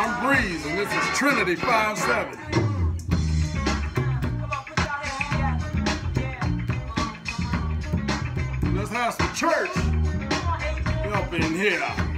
I'm Breeze, and this is Trinity 5-7. Let's have some church up in here.